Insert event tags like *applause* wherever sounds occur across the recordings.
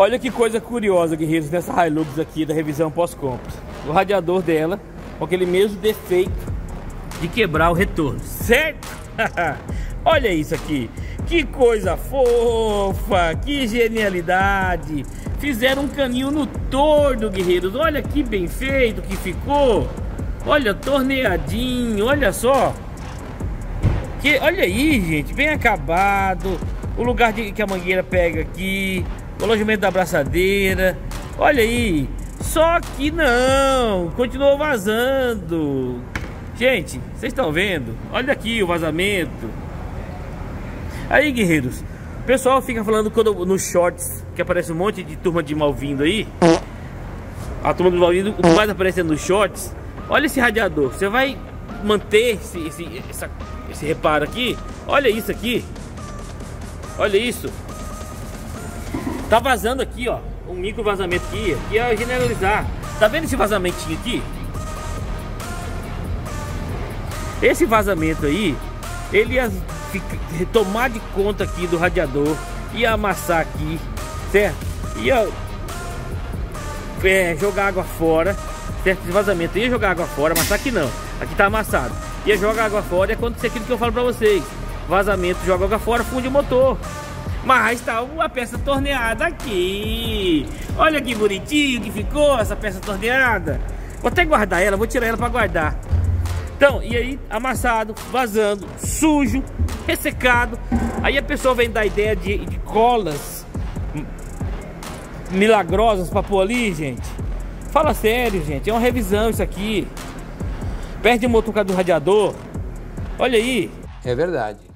Olha que coisa curiosa, guerreiros, nessa Hilux aqui da revisão pós-compra. O radiador dela com aquele mesmo defeito de quebrar o retorno, certo? *laughs* Olha isso aqui, que coisa fofa, que genialidade. Fizeram um caninho no torno, guerreiros. Olha que bem feito que ficou. Olha, torneadinho, olha só. Que, olha aí, gente, bem acabado. O lugar de, que a mangueira pega aqui o alojamento da abraçadeira. Olha aí. Só que não, continuou vazando. Gente, vocês estão vendo? Olha aqui o vazamento. Aí, guerreiros, o pessoal fica falando quando nos shorts que aparece um monte de turma de malvindo aí. A turma do malvindo, o que mais aparece é nos shorts. Olha esse radiador. Você vai manter esse, esse, essa, esse reparo aqui? Olha isso aqui. Olha isso. Tá vazando aqui, ó. Um micro vazamento aqui. Aqui é generalizar. Tá vendo esse vazamentinho aqui? Esse vazamento aí, ele ia ficar, tomar de conta aqui do radiador, ia amassar aqui, certo? Ia é, jogar água fora, certo? Esse vazamento ia jogar água fora, mas aqui não. Aqui tá amassado. Ia jogar água fora e acontecer aquilo que eu falo pra vocês. Vazamento, joga água fora, funde o motor. Mas tá uma peça torneada aqui. Olha que bonitinho que ficou essa peça torneada. Vou até guardar ela, vou tirar ela para guardar. Então, e aí amassado, vazando, sujo, ressecado. Aí a pessoa vem dar ideia de, de colas milagrosas para pôr ali, gente. Fala sério, gente. É uma revisão isso aqui. Perde o motor do radiador. Olha aí. É verdade.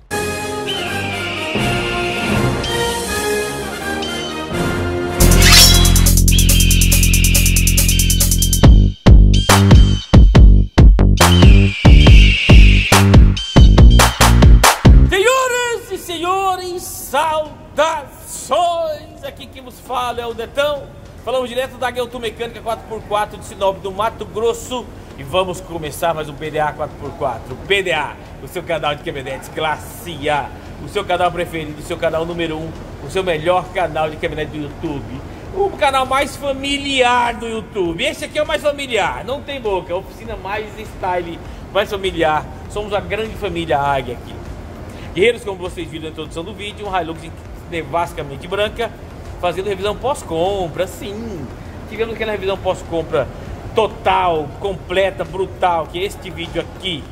Vos fala é o Netão. Falamos direto da Guiltu Mecânica 4x4 de Sinop do Mato Grosso. E vamos começar mais um PDA 4x4. PDA, o seu canal de caminhonetes classe A. O seu canal preferido, o seu canal número 1. Um, o seu melhor canal de caminhonete do YouTube. O canal mais familiar do YouTube. Esse aqui é o mais familiar, não tem boca. Oficina mais style, mais familiar. Somos a grande família Águia aqui. Guerreiros, como vocês viram na introdução do vídeo, um Hilux nevascamente branca, fazendo revisão pós-compra, sim. Tivemos aquela revisão pós-compra total, completa, brutal, que é este vídeo aqui,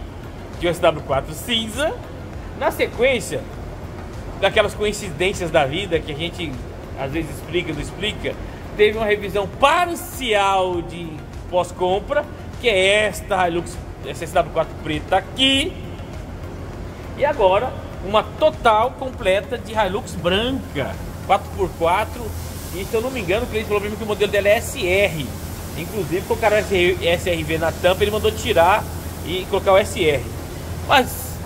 de um SW4 cinza. Na sequência, daquelas coincidências da vida que a gente às vezes explica, não explica, teve uma revisão parcial de pós-compra, que é esta Hilux SW4 preta aqui. E agora uma total completa de Hilux branca, 4x4. E se eu não me engano, o cliente falou mim que o modelo dela é SR. Inclusive colocaram o SRV na tampa, ele mandou tirar e colocar o SR. Mas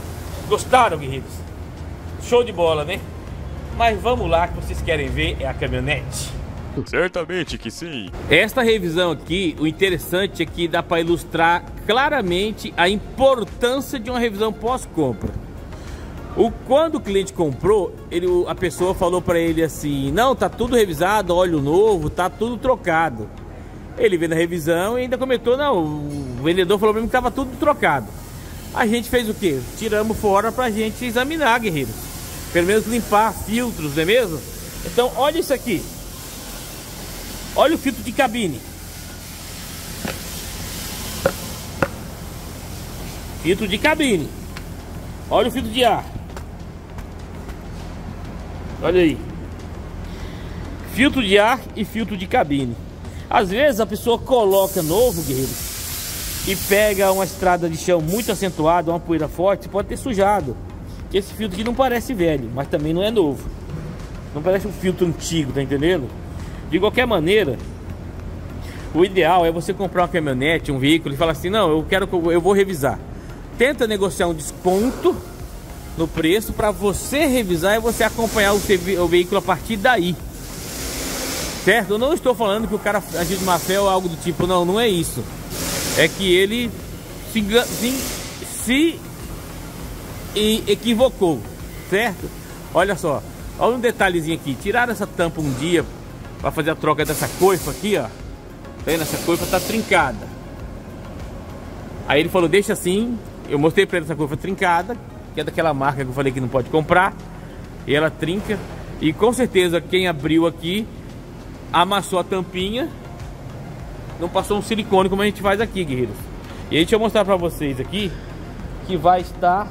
gostaram, guerreiros? Show de bola, né? Mas vamos lá que vocês querem ver é a caminhonete. Certamente que sim. Esta revisão aqui, o interessante é que dá para ilustrar claramente a importância de uma revisão pós-compra. O, quando o cliente comprou, ele, a pessoa falou para ele assim: Não, tá tudo revisado, óleo novo, tá tudo trocado. Ele veio na revisão e ainda comentou: Não, o vendedor falou para mim que tava tudo trocado. A gente fez o que? Tiramos fora pra gente examinar, guerreiros. Pelo menos limpar filtros, não é mesmo? Então, olha isso aqui. Olha o filtro de cabine. Filtro de cabine. Olha o filtro de ar. Olha aí. Filtro de ar e filtro de cabine. Às vezes a pessoa coloca novo, guerreiro, e pega uma estrada de chão muito acentuada, uma poeira forte, pode ter sujado. Esse filtro aqui não parece velho, mas também não é novo. Não parece um filtro antigo, tá entendendo? De qualquer maneira, o ideal é você comprar uma caminhonete, um veículo e falar assim, não, eu quero eu vou revisar. Tenta negociar um desconto no preço para você revisar e você acompanhar o, o, veículo a partir daí. Certo? Eu não estou falando que o cara agiu de má fé ou algo do tipo, não, não é isso. É que ele se, se, se equivocou, certo? Olha só, olha um detalhezinho aqui. Tiraram essa tampa um dia Pra fazer a troca dessa coifa aqui, ó. Tá vendo? Essa coifa tá trincada. Aí ele falou, deixa assim. Eu mostrei pra ele essa coifa trincada, que é daquela marca que eu falei que não pode comprar. E ela trinca. E com certeza quem abriu aqui amassou a tampinha. Não passou um silicone como a gente faz aqui, guerreiros. E aí deixa eu mostrar pra vocês aqui que vai estar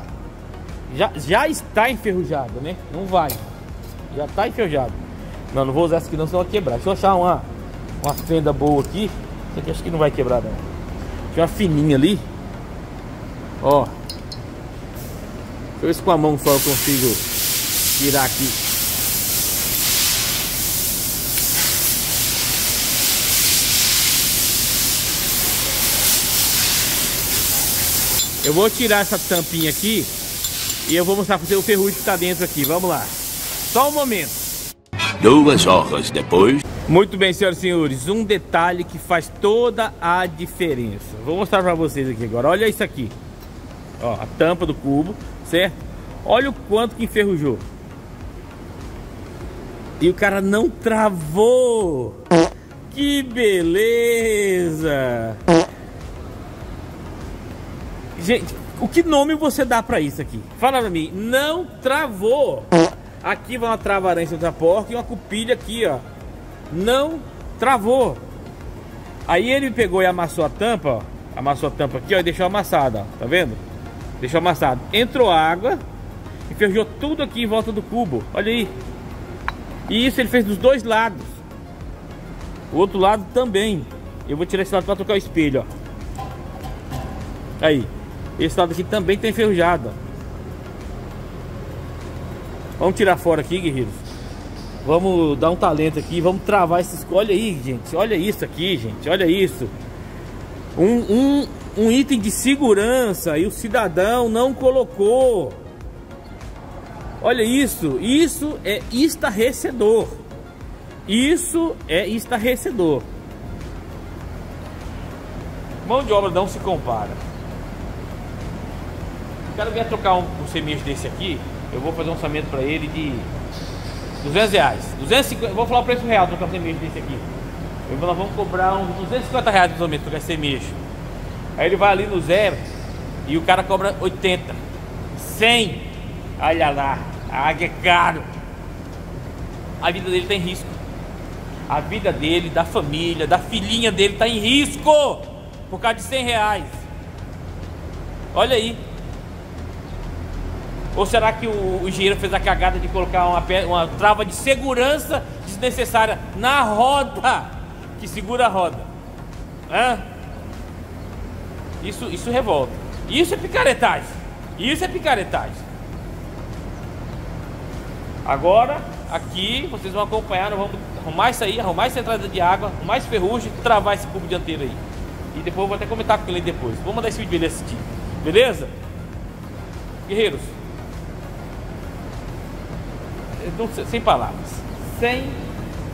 já, já está enferrujado, né? Não vai. Já está enferrujado. Não, não vou usar essa aqui não, senão vai quebrar. Deixa eu achar uma, uma fenda boa aqui. Isso aqui acho que não vai quebrar não. Tinha uma fininha ali. Ó. Deixa eu ver se com a mão só eu consigo tirar aqui. Eu vou tirar essa tampinha aqui e eu vou mostrar pra você o ferrugem que tá dentro aqui. Vamos lá. Só um momento. Duas horas depois. Muito bem, senhoras e senhores. Um detalhe que faz toda a diferença. Vou mostrar pra vocês aqui agora. Olha isso aqui. Ó, a tampa do cubo, certo? Olha o quanto que enferrujou. E o cara não travou. Que beleza! Gente, o que nome você dá pra isso aqui? Fala pra mim. Não travou. Aqui vai uma travaranha outra porca e uma cupilha aqui, ó. Não travou. Aí ele pegou e amassou a tampa, ó. Amassou a tampa aqui, ó, e deixou amassada, ó. Tá vendo? Deixou amassado. Entrou água e ferrou tudo aqui em volta do cubo. Olha aí. E isso ele fez dos dois lados. O outro lado também. Eu vou tirar esse lado para trocar o espelho, ó. Aí. Esse lado aqui também tem enferrujado. Vamos tirar fora aqui, guerreiros. Vamos dar um talento aqui. Vamos travar esses... Olha aí, gente. Olha isso aqui, gente. Olha isso. Um, um, um item de segurança e o cidadão não colocou. Olha isso. Isso é estarrecedor. Isso é estarrecedor. Mão de obra não se compara. O cara vier trocar um, um semijo desse aqui, eu vou fazer um orçamento para ele de 200 reais. 250, vou falar o preço real um semijo desse aqui. Eu, nós vamos cobrar uns 250 reais ou menos trocar esse semijo. Aí ele vai ali no zero e o cara cobra 80, 100. Olha lá, a água é caro. A vida dele está em risco. A vida dele, da família, da filhinha dele está em risco por causa de 100 reais. Olha aí. Ou será que o, o engenheiro fez a cagada de colocar uma, uma trava de segurança desnecessária na roda que segura a roda? Hã? Isso, isso revolta. Isso é picaretagem. Isso é picaretagem. Agora, aqui, vocês vão acompanhar, nós vamos arrumar isso aí, arrumar essa entrada de água, arrumar esse ferrugem, travar esse cubo dianteiro aí. E depois eu vou até comentar com ele depois. Vou mandar esse vídeo pra ele assistir. Beleza? Guerreiros, sem palavras. Sem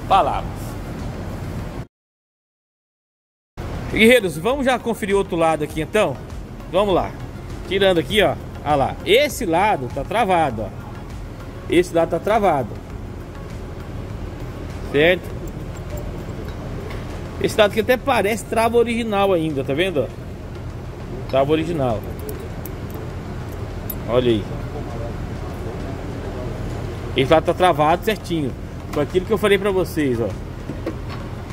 palavras. Guerreiros, vamos já conferir outro lado aqui então? Vamos lá. Tirando aqui, ó. Olha lá. Esse lado tá travado, ó. Esse lado tá travado. Certo? Esse lado aqui até parece trava original ainda, tá vendo? Trava original. Olha aí. Esse lado tá travado certinho. Com aquilo que eu falei pra vocês, ó.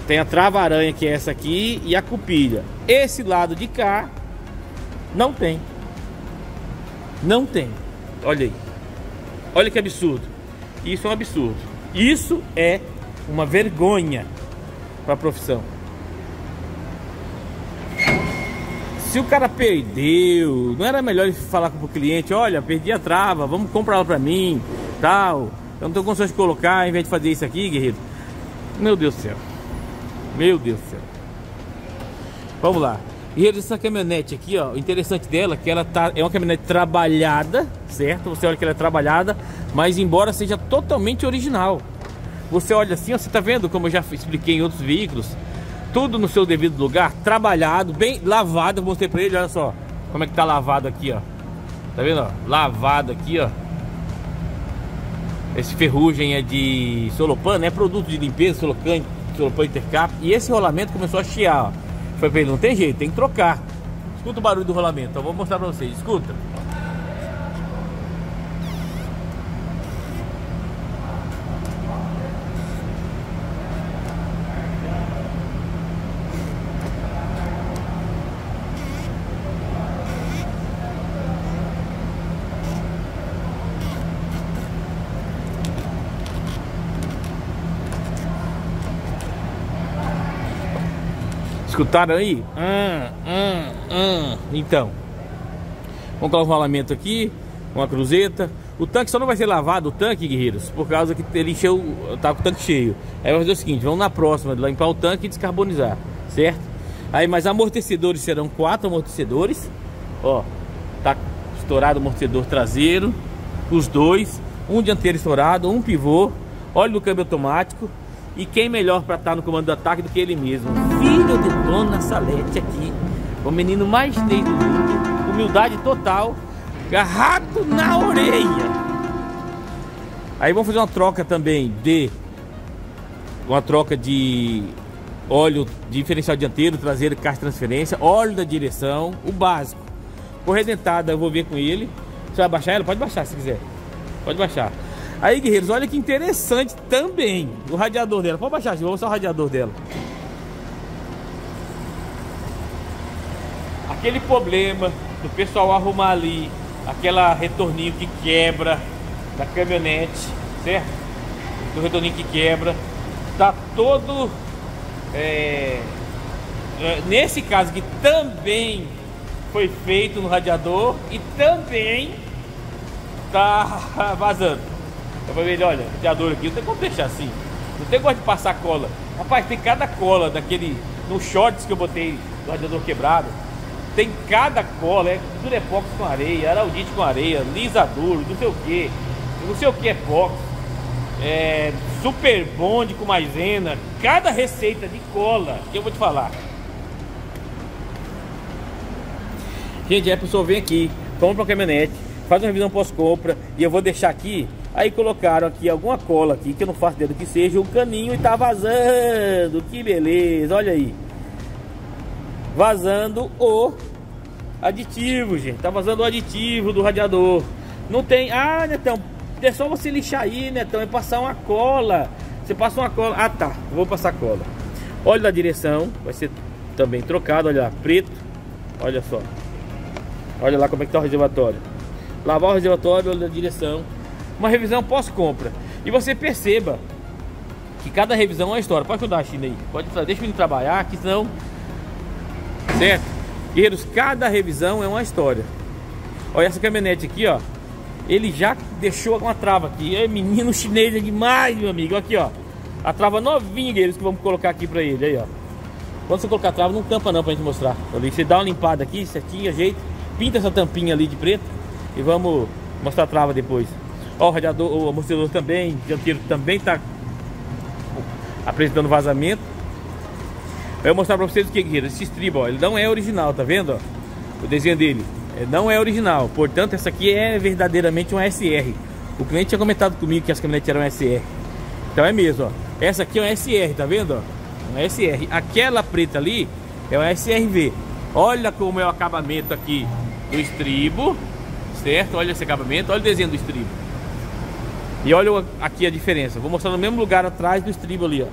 Tem a trava-aranha que é essa aqui e a cupilha. Esse lado de cá não tem. Não tem. Olha aí. Olha que absurdo. Isso é um absurdo. Isso é uma vergonha para a profissão. Se o cara perdeu, não era melhor falar com o cliente, olha, perdi a trava, vamos comprar ela para mim tal. Eu não tenho condições de colocar, ao invés de fazer isso aqui, guerreiro. Meu Deus do céu. Meu Deus do céu. Vamos lá. Guerreiro, essa caminhonete aqui, ó, o interessante dela é que ela tá, é uma caminhonete trabalhada, certo? Você olha que ela é trabalhada, mas embora seja totalmente original. Você olha assim, ó, você tá vendo como eu já expliquei em outros veículos, tudo no seu devido lugar, trabalhado, bem lavado, eu mostrei pra ele, olha só, como é que tá lavado aqui, ó. Tá vendo, ó? Lavado aqui, ó. esse ferrugem é de Solopan, né? Produto de limpeza, Solopan, Solopan Intercap. E esse rolamento começou a chiar, ó. Foi pra ele, não tem jeito, tem que trocar. Escuta o barulho do rolamento, então vou mostrar pra vocês, escuta. Escutaram aí? Hum, hum, hum. Então, vamos colocar um rolamento aqui, uma cruzeta. O tanque só não vai ser lavado, o tanque, guerreiros, por causa que ele encheu, tá com o tanque cheio. Aí vai fazer o seguinte, vamos na próxima, limpar o tanque e descarbonizar, certo? Aí, mas amortecedores serão quatro amortecedores. Ó, tá estourado o amortecedor traseiro, os dois, um dianteiro estourado, um pivô, óleo do câmbio automático, e quem melhor para estar tá no comando do ataque do que ele mesmo? Filho de Dona Salete aqui. O menino mais feio do mundo. Humildade total. Garrato na orelha. Aí vamos fazer uma troca também de... Uma troca de óleo diferencial dianteiro, traseiro, caixa de transferência, óleo da direção, o básico. Corredentada eu vou ver com ele. Você vai baixar ela? Pode baixar se quiser. Pode baixar. Aí, guerreiros, olha que interessante também o radiador dela. Pode baixar, vou mostrar o radiador dela. Aquele problema do pessoal arrumar ali aquela retorninho que quebra da caminhonete, certo? Do retorninho que quebra, tá todo é, é nesse caso que também foi feito no radiador e também tá *laughs* vazando. Eu falei ele, olha, radiador aqui, não tem como deixar assim. Não tem gosto de passar cola. Rapaz, tem cada cola daquele. No shorts que eu botei do radiador quebrado. Tem cada cola, é durepox com areia, araldite com areia, lisador, não sei o que. Não sei o que é pox. É, super bonde com maisena. Cada receita de cola que eu vou te falar. Gente, é a pessoa vem aqui, compra uma caminhonete, faz uma revisão pós-compra e eu vou deixar aqui Aí colocaram aqui alguma cola aqui, que eu não faço ideia do que seja, um caninho e tá vazando. Que beleza, olha aí. Vazando o aditivo, gente. Tá vazando o aditivo do radiador. Não tem... Ah, Netão, é só você lixar aí, Netão, é passar uma cola. Você passa uma cola... Ah, tá, vou passar cola. Óleo da direção, vai ser também trocado, olha lá, preto. Olha só. Olha lá como é que tá o reservatório. Lavar o reservatório, óleo da direção uma revisão pós-compra. E você perceba que cada revisão é uma história. Pode ajudar a China aí. Pode deixa ele trabalhar, que senão. Certo? Guerreiros, cada revisão é uma história. Olha essa caminhonete aqui, ó. Ele já deixou uma trava aqui. É menino chinês é demais, meu amigo. Aqui, ó. A trava novinha, guerreiros, que vamos colocar aqui pra ele. Aí, ó. Quando você colocar a trava, não tampa não pra gente mostrar. Ali, você dá uma limpada aqui, certinho, ajeita. Pinta essa tampinha ali de preto. E vamos mostrar a trava depois. Ó, o radiador, o amortecedor também, dianteiro também está apresentando vazamento. Eu vou mostrar para vocês o que é esse estribo, ó, ele não é original, tá vendo? Ó, o desenho dele é, não é original, portanto essa aqui é verdadeiramente um SR. O cliente tinha comentado comigo que as caminhonetes eram SR. Então é mesmo, ó. Essa aqui é um SR, tá vendo? Ó? Um SR. Aquela preta ali é um SRV. Olha como é o acabamento aqui do estribo, certo? Olha esse acabamento, olha o desenho do estribo. E olha aqui a diferença. Vou mostrar no mesmo lugar atrás do estribo ali, ó.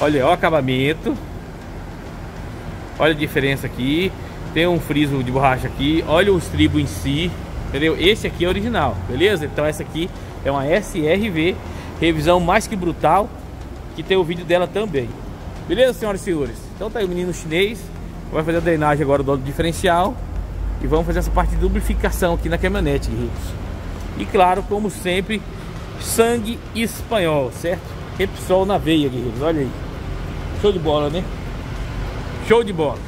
Olha, ó o acabamento. Olha a diferença aqui. Tem um friso de borracha aqui. Olha o estribo em si. Entendeu? Esse aqui é original, beleza? Então essa aqui é uma SRV. Revisão mais que brutal. Que tem o vídeo dela também. Beleza, senhoras e senhores? Então tá aí o menino chinês. Vai fazer a drenagem agora do diferencial. E vamos fazer essa parte de lubrificação aqui na caminhonete, guerreiros. E claro, como sempre, sangue espanhol, certo? Repsol na veia, guerreiros. Olha aí. Show de bola, né? Show de bola.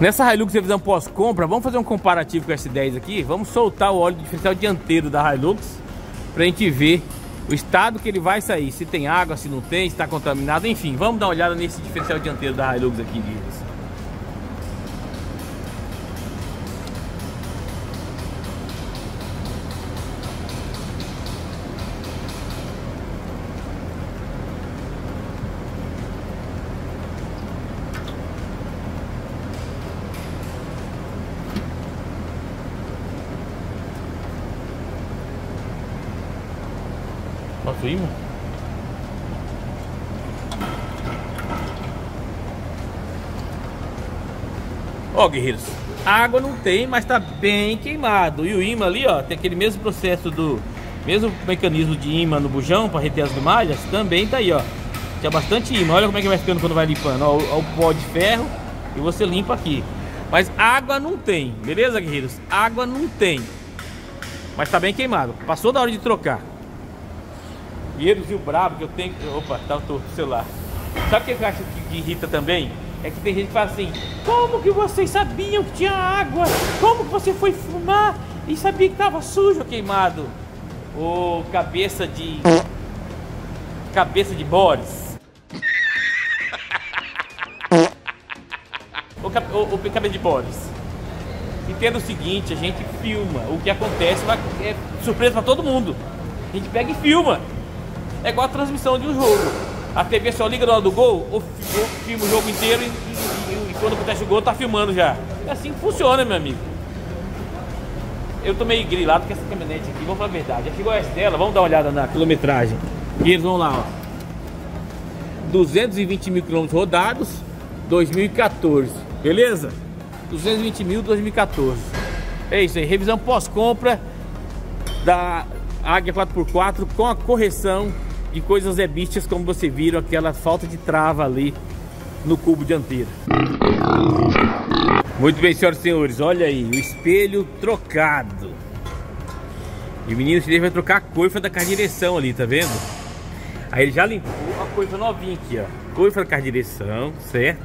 Nessa Hilux revisão pós-compra, vamos fazer um comparativo com essa 10 aqui. Vamos soltar o óleo diferencial dianteiro da Hilux pra gente ver o estado que ele vai sair. Se tem água, se não tem, se está contaminado, enfim. Vamos dar uma olhada nesse diferencial dianteiro da Hilux aqui, guerreiros. Ó, guerreiros, água não tem, mas tá bem queimado. E o imã ali, ó, tem aquele mesmo processo do mesmo mecanismo de imã no bujão para reter as malhas, também tá aí, ó. Tinha bastante imã. Olha como é que vai ficando quando vai limpando. Ó, ó, o pó de ferro e você limpa aqui. Mas água não tem, beleza, guerreiros? Água não tem. Mas tá bem queimado. Passou da hora de trocar. Guerreiros e o brabo que eu tenho. Opa, tá o celular. Sabe o que eu acho que irrita também? É que tem gente que fala assim: Como que vocês sabiam que tinha água? Como que você foi fumar e sabia que tava sujo queimado? Ô cabeça de. Cabeça de Boris. ô, cabeça de Boris. Entenda o seguinte: a gente filma. O que acontece é surpresa para todo mundo. A gente pega e filma. É igual a transmissão de um jogo. A TV só liga na hora do gol, ou filma o jogo inteiro e, e, e, quando acontece o gol tá filmando já. É assim que funciona, meu amigo. Eu tô meio grilado com essa caminhonete aqui, vou falar a verdade. Aqui igual essa dela, vamos dar uma olhada na quilometragem. E eles vão lá, ó. 220 mil quilômetros rodados, 2014. Beleza? 220 mil 2014. É isso aí, revisão pós-compra da Águia 4x4 com a correção de coisas ebísticas, como você viram, aquela falta de trava ali no cubo dianteiro. Muito bem, senhoras e senhores, olha aí, o espelho trocado. E o menino vai trocar a coifa da direção ali, tá vendo? Aí ele já limpou a coifa novinha aqui, ó. Coifa da direção, certo?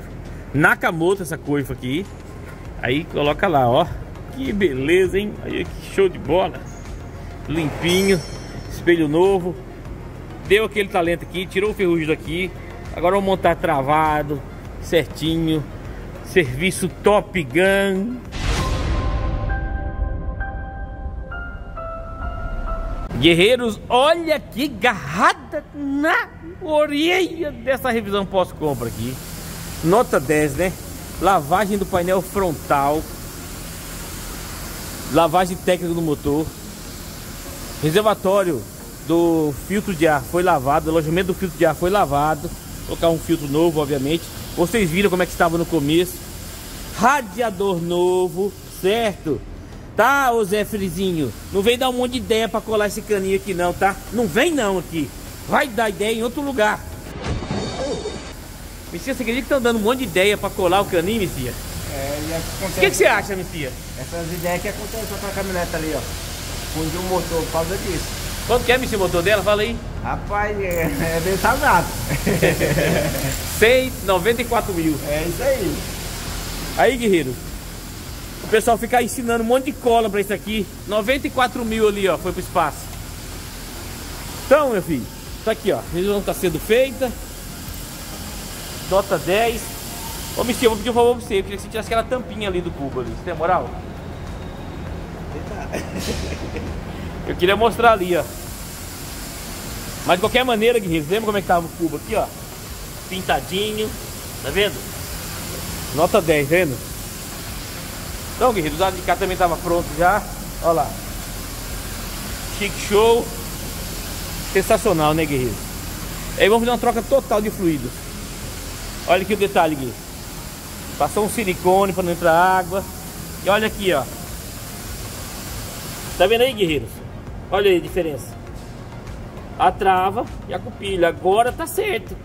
Nakamoto essa coifa aqui. Aí coloca lá, ó. Que beleza, hein? Aí que show de bola. Limpinho, espelho novo, deu aquele talento aqui, tirou o ferrugem daqui. Agora vamos montar travado, certinho. Serviço Top Gun. Guerreiros, olha que garrada na orelha dessa revisão pós-compra aqui. Nota 10, né? Lavagem do painel frontal. Lavagem técnica do motor. Reservatório do filtro de ar foi lavado, o alojamento do filtro de ar foi lavado. Colocar um filtro novo, obviamente. Vocês viram como é que estava no começo. Radiador novo, certo? Tá, ô Zé Frizinho? Não vem dar um monte de ideia para colar esse caninho aqui não, tá? Não vem não aqui. Vai dar ideia em outro lugar. Messia, você acredita que estão dando um monte de ideia para colar o caninho, Messia? É, e acontece... O que, que você acha, Messia? Essas ideias que acontecem com a caminhonete ali, ó. Fundiu o motor por causa disso. Quanto que é esse motor dela? Fala aí. Rapaz, é, é bem salgado. *laughs* 194 mil. É isso aí. Aí, guerreiro. O pessoal fica ensinando um monte de cola pra isso aqui. 94 mil ali, ó. Foi pro espaço. Então, meu filho. Tá aqui, ó. A revisão tá sendo feita. Nota 10. Ô, Missi, eu vou pedir um favor pra você. Eu queria que você tirasse aquela tampinha ali do cubo ali. Você tem moral? *laughs* Eu queria mostrar ali, ó. Mas de qualquer maneira, guerreiros, lembra como é que tava o cubo aqui, ó? Pintadinho, tá vendo? Nota 10, vendo? Então, guerreiros, o lado de cá também tava pronto já. Olha lá. Chique show. Sensacional, né, guerreiros? Aí vamos fazer uma troca total de fluido. Olha aqui o detalhe, guerreiros. Passou um silicone para não entrar água. E olha aqui, ó. Tá vendo aí, guerreiros? Olha aí a diferença. A trava e a cupilha. Agora tá certo.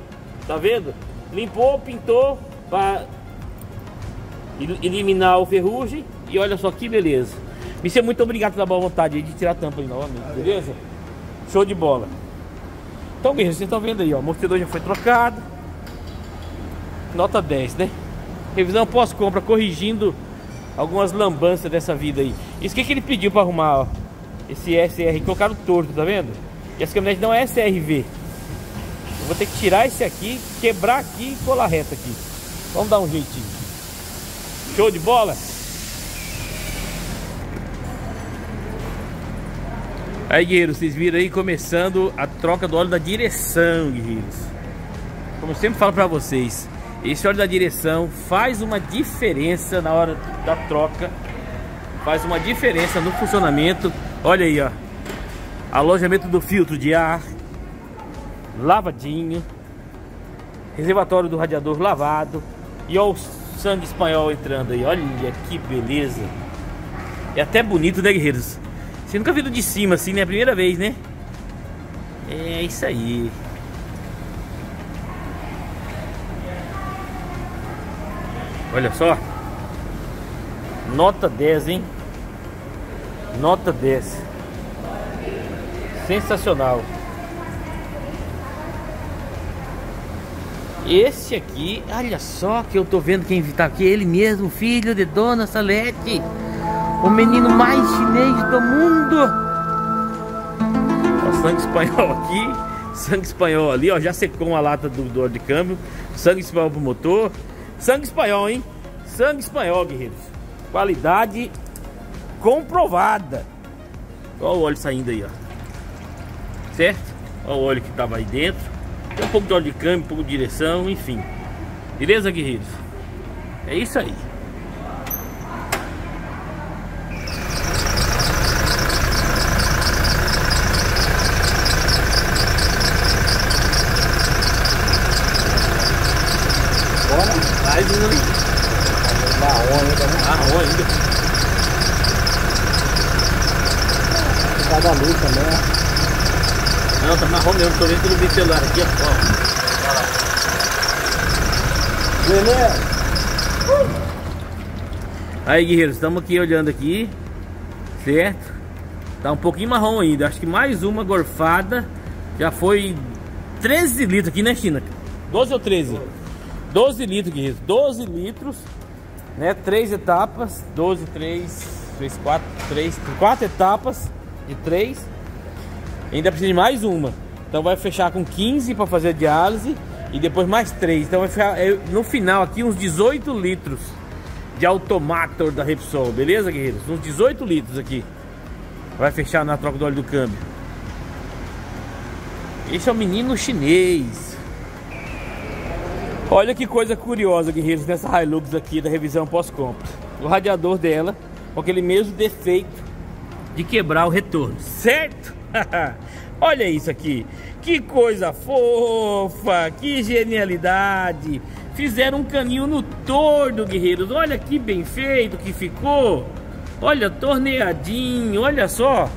Tá vendo? Limpou, pintou para eliminar o ferrugem. E olha só que beleza. Michel, muito obrigado pela boa vontade de tirar a tampa aí novamente, beleza? Show de bola. Então, guerreiros, vocês estão vendo aí, ó. O amortecedor já foi trocado. Nota 10, né? Revisão pós-compra, corrigindo algumas lambanças dessa vida aí. Isso que, que ele pediu para arrumar, ó esse SR, colocaram torto, tá vendo? E essa caminhonete não é SRV. Eu vou ter que tirar esse aqui, quebrar aqui e colar reto aqui. Vamos dar um jeitinho. Show de bola? Aí, guerreiros, vocês viram aí começando a troca do óleo da direção, guerreiros. Como eu sempre falo pra vocês, esse óleo da direção faz uma diferença na hora da troca. Faz uma diferença no funcionamento Olha aí, ó. Alojamento do filtro de ar. lavadinho. Reservatório do radiador lavado. E olha o sangue espanhol entrando aí. Olha que beleza. É até bonito, né, guerreiros? Você nunca viu de cima assim, né? Primeira vez, né? É isso aí. Olha só. Nota 10, hein? Nota 10. Sensacional. Esse aqui, olha só que eu tô vendo quem tá aqui, ele mesmo, filho de Dona Salete. O menino mais chinês do mundo. Ó, sangue espanhol aqui, sangue espanhol ali, ó, já secou uma lata do, do de câmbio, sangue espanhol pro motor. Sangue espanhol, hein? Sangue espanhol, guerreiros. Qualidade comprovada. Olha o óleo saindo aí, ó. Certo? Olha o óleo que tava aí dentro. Tem um pouco de óleo de câmbio, um pouco de direção, enfim. Beleza, guerreiros? É isso aí. Bora. Mais um ali. Marrom ainda, né? Marrom ainda. Por causa da luz também, né? Não, tá marrom pelo meu celular aqui, ó. Beleza? Aí, guerreiros, estamos aqui olhando aqui. Certo? Tá um pouquinho marrom ainda. Acho que mais uma gorfada. Já foi 13 litros aqui, né, China? 12 ou 13? 12 litros, guerreiros. 12 litros. Né? Três etapas. 12, 3, 3, 4, 3. 4 etapas de 3. Ainda precisa de mais uma. Então vai fechar com 15 para fazer a diálise. E depois mais 3. Então vai ficar é, no final aqui uns 18 litros de automator da Repsol, beleza, guerreiros? Uns 18 litros aqui. Vai fechar na troca do óleo do câmbio. Esse é o menino chinês. Olha que coisa curiosa, guerreiros, nessa Hilux aqui da revisão pós-compra. O radiador dela com aquele mesmo defeito de quebrar o retorno, certo? *laughs* Olha isso aqui. Que coisa fofa, que genialidade. Fizeram um caninho no torno, guerreiros. Olha que bem feito que ficou. Olha, torneadinho, olha só.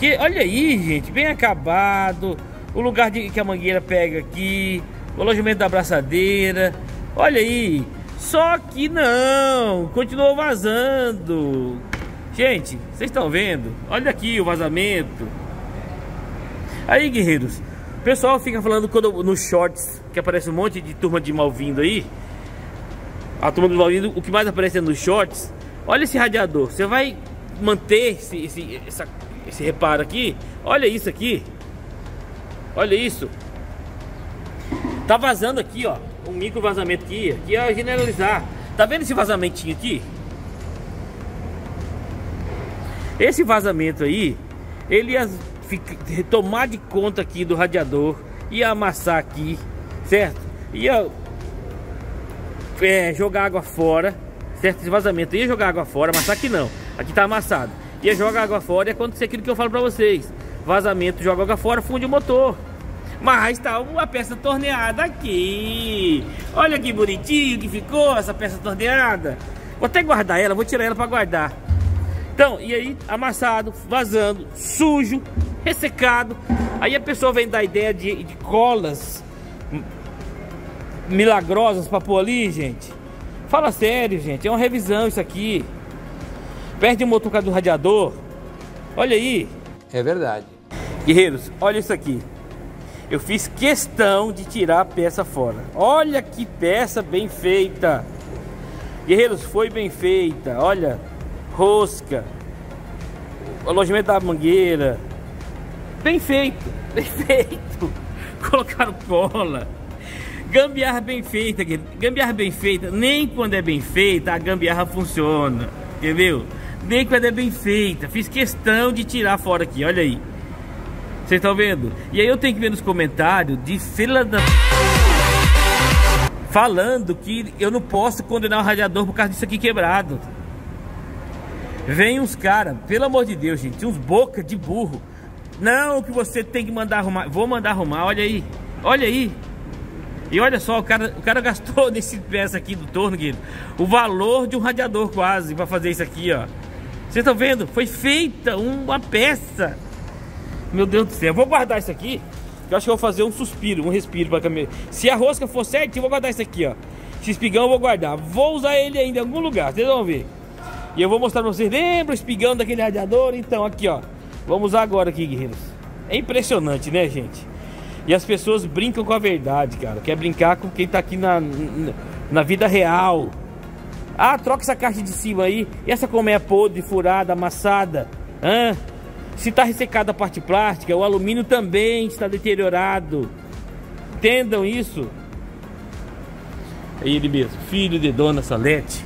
Que, olha aí, gente, bem acabado. O lugar de, que a mangueira pega aqui. O alojamento da abraçadeira. Olha aí. Só que não, continuou vazando. Gente, vocês estão vendo? Olha aqui o vazamento. Aí, guerreiros, o pessoal fica falando quando nos shorts que aparece um monte de turma de malvindo aí. A turma do malvindo, o que mais aparece é nos shorts. Olha esse radiador. Você vai manter esse, esse, essa, esse reparo aqui? Olha isso aqui. Olha isso. Tá vazando aqui, ó. Um micro vazamento aqui. Aqui é generalizar. Tá vendo esse vazamentinho aqui? Esse vazamento aí, ele ia ficar, tomar de conta aqui do radiador, ia amassar aqui, certo? Ia é, jogar água fora, certo? Esse vazamento ia jogar água fora, amassar aqui não, aqui tá amassado. Ia jogar água fora e acontecer aquilo que eu falo pra vocês: vazamento, joga água fora, funde o motor. Mas tá uma peça torneada aqui. Olha que bonitinho que ficou essa peça torneada. Vou até guardar ela, vou tirar ela para guardar. Então, e aí amassado, vazando, sujo, ressecado. Aí a pessoa vem dar ideia de, de colas milagrosas para pôr ali, gente. Fala sério, gente. É uma revisão isso aqui. Perde o motor do radiador. Olha aí. É verdade. Guerreiros, olha isso aqui. Eu fiz questão de tirar a peça fora. Olha que peça bem feita. Guerreiros, foi bem feita. Olha, rosca, alojamento da mangueira. Bem feito, bem feito. *laughs* Colocaram cola. Gambiarra bem feita, gambiarra bem feita. Nem quando é bem feita a gambiarra funciona, entendeu? Nem quando é bem feita. Fiz questão de tirar fora aqui, olha aí. Vocês estão vendo? E aí eu tenho que ver nos comentários de fila da... Falando que eu não posso condenar o radiador por causa disso aqui quebrado. Vem uns caras, pelo amor de Deus, gente, uns boca de burro. Não, que você tem que mandar arrumar. Vou mandar arrumar, olha aí. Olha aí. E olha só, o cara, o cara *laughs* gastou nesse peça aqui do torno, Guido, o valor de um radiador quase para fazer isso aqui, ó. Vocês estão vendo? Foi feita uma peça. Meu Deus do céu. Eu vou guardar isso aqui. Eu acho que eu vou fazer um suspiro, um respiro para câmera. Se a rosca for certinho, eu vou guardar isso aqui, ó. Esse espigão eu vou guardar. Vou usar ele ainda em algum lugar, vocês vão ver. E eu vou mostrar pra vocês. Lembra o espigão daquele radiador? Então, aqui, ó. Vamos agora aqui, guerreiros. É impressionante, né, gente? E as pessoas brincam com a verdade, cara. Quer brincar com quem tá aqui na, na vida real. Ah, troca essa caixa de cima aí. E essa colmeia podre, furada, amassada. Hã? Se está ressecada a parte plástica, o alumínio também está deteriorado. Entendam isso. É ele mesmo, filho de Dona Salete.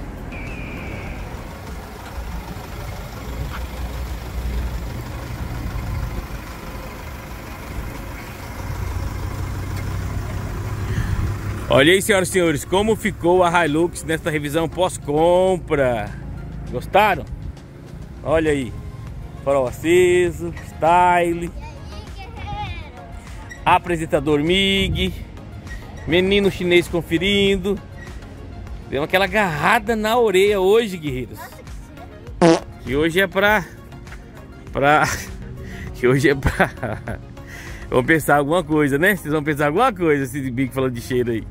Olha aí, senhoras e senhores, como ficou a Hilux nesta revisão pós-compra. Gostaram? Olha aí. Farol aceso, style. Apresentador MIG. Menino chinês conferindo. Deu aquela agarrada na orelha hoje, guerreiros. E hoje é pra... Pra... *laughs* Que hoje é pra... *laughs* Vamos pensar alguma coisa, né? Vocês vão pensar alguma coisa, esse Big falando de cheiro aí.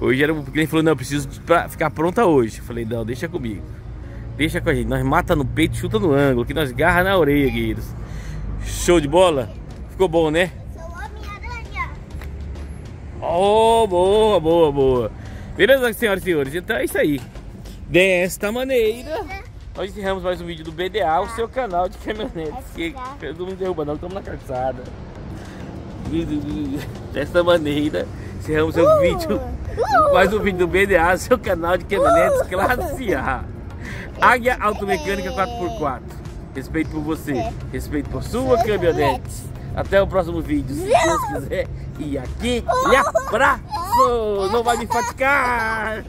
Hoje era o cliente falou, não, eu preciso pra ficar pronta hoje. Eu falei, não, deixa comigo. Deixa com a gente. Nós mata no peito, chuta no ângulo, que nós garra na orelha, guerreiros. Show de bola? Ficou bom, né? Sou Homem-Aranha. Oh, boa, boa, boa. Beleza, senhoras e senhores? Então é isso aí. Desta maneira, nós encerramos mais um vídeo do BDA, o seu canal de caminhonetes. Que todo mundo derruba, não, estamos na calçada. Desta maneira, encerramos o vídeo mais um vídeo do BDA, seu canal de caminhonetes classe A. *laughs* Águia Automecânica 4x4. Respeito por você, respeito por sua caminhonete. Até o próximo vídeo, se Deus quiser. E aqui, e abraço! Não vai me faticar!